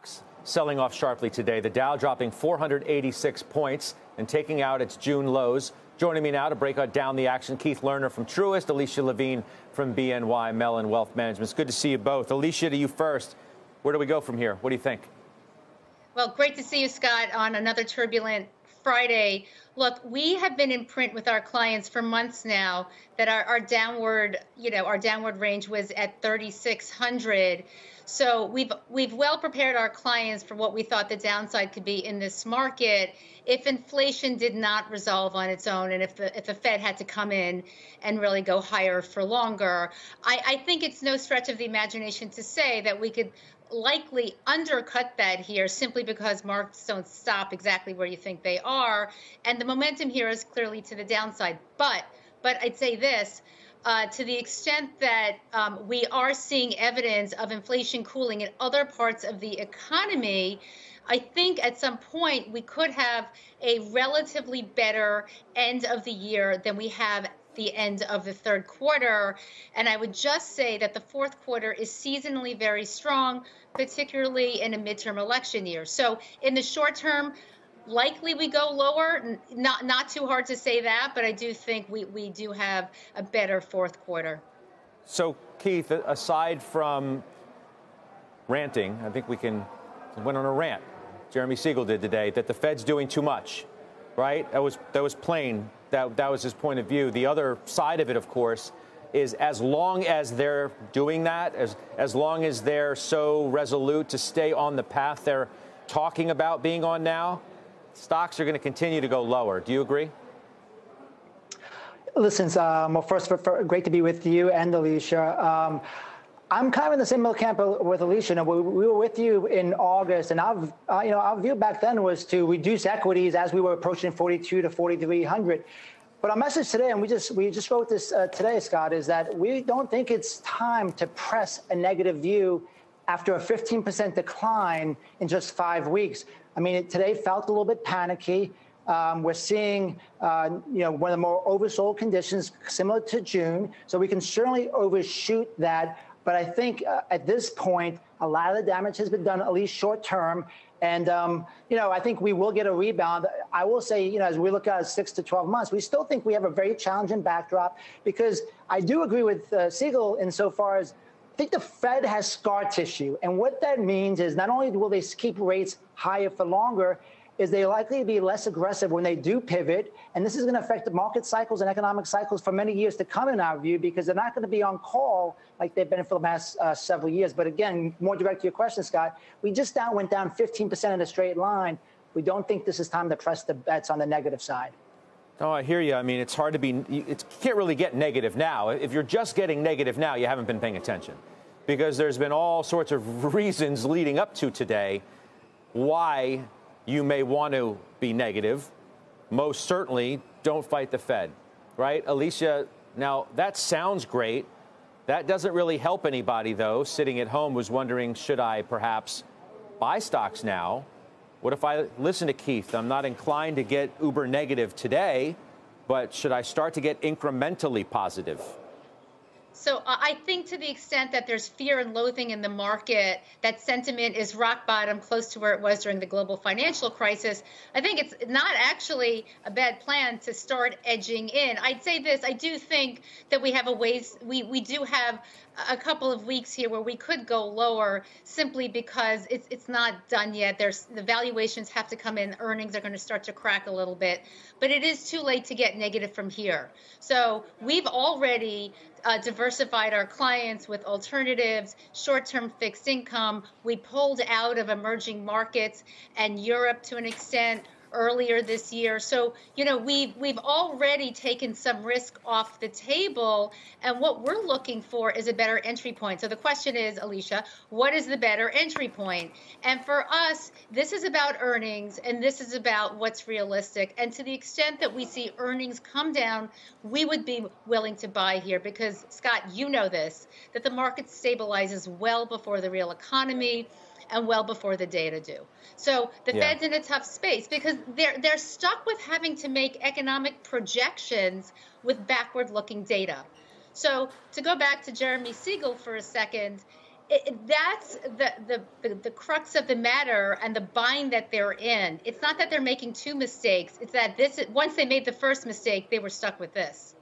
stocks selling off sharply today. The Dow dropping 486 points and taking out its June lows. Joining me now to break down the action, Keith Lerner from Truist, Alicia Levine from BNY Mellon Wealth Management. It's good to see you both. Alicia, to you first. Where do we go from here? What do you think? Well, great to see you, Scott, on another turbulent Friday. Look, we have been in print with our clients for months now that our, our downward, you know, our downward range was at 3,600. So we've we've well prepared our clients for what we thought the downside could be in this market if inflation did not resolve on its own and if the if the Fed had to come in and really go higher for longer. I, I think it's no stretch of the imagination to say that we could likely undercut that here simply because markets don't stop exactly where you think they are. And the momentum here is clearly to the downside. But but I'd say this uh, to the extent that um, we are seeing evidence of inflation cooling in other parts of the economy, I think at some point we could have a relatively better end of the year than we have the end of the third quarter. And I would just say that the fourth quarter is seasonally very strong, particularly in a midterm election year. So in the short term, likely we go lower. Not not too hard to say that, but I do think we, we do have a better fourth quarter. So Keith, aside from ranting, I think we can went on a rant. Jeremy Siegel did today that the Fed's doing too much, right? That was that was plain. That that was his point of view. The other side of it, of course, is as long as they're doing that, as as long as they're so resolute to stay on the path they're talking about being on now, stocks are going to continue to go lower. Do you agree? Listen, um, well, first, great to be with you and Alicia. Um, I'm kind of in the same camp with Alicia. Know, we, we, were with you in August, and our, uh, you know, our view back then was to reduce equities as we were approaching 42 to 4,300. But our message today, and we just we just wrote this uh, today, Scott, is that we don't think it's time to press a negative view after a 15% decline in just five weeks. I mean, it, today felt a little bit panicky. Um, we're seeing, uh, you know, one of the more oversold conditions similar to June. So we can certainly overshoot that. But I think uh, at this point, a lot of the damage has been done, at least short term. And, um, you know, I think we will get a rebound. I will say, you know, as we look at six to 12 months, we still think we have a very challenging backdrop because I do agree with uh, Siegel insofar as I think the Fed has scar tissue. And what that means is not only will they keep rates higher for longer, is they likely to be less aggressive when they do pivot. And this is going to affect the market cycles and economic cycles for many years to come, in our view, because they're not going to be on call like they've been for the past uh, several years. But again, more direct to your question, Scott, we just down went down 15% in a straight line. We don't think this is time to press the bets on the negative side. Oh, I hear you. I mean, it's hard to be, it can't really get negative now. If you're just getting negative now, you haven't been paying attention because there's been all sorts of reasons leading up to today why you may want to be negative. Most certainly, don't fight the Fed, right? Alicia, now that sounds great. That doesn't really help anybody, though. Sitting at home was wondering, should I perhaps buy stocks now? What if I listen to Keith? I'm not inclined to get uber negative today, but should I start to get incrementally positive? So uh, I think to the extent that there's fear and loathing in the market, that sentiment is rock bottom, close to where it was during the global financial crisis. I think it's not actually a bad plan to start edging in. I'd say this: I do think that we have a ways. We we do have a couple of weeks here where we could go lower simply because it's it's not done yet. There's the valuations have to come in, earnings are going to start to crack a little bit, but it is too late to get negative from here. So we've already uh, diversified our clients with alternatives, short-term fixed income. We pulled out of emerging markets and Europe to an extent earlier this year. So, you know, we've we've already taken some risk off the table and what we're looking for is a better entry point. So the question is, Alicia, what is the better entry point? And for us, this is about earnings and this is about what's realistic. And to the extent that we see earnings come down, we would be willing to buy here because Scott, you know this, that the market stabilizes well before the real economy and well before the data do. So the yeah. Fed's in a tough space because they're they're stuck with having to make economic projections with backward looking data. So to go back to Jeremy Siegel for a second, it, that's the, the, the the crux of the matter and the bind that they're in. It's not that they're making two mistakes. It's that this once they made the first mistake, they were stuck with this.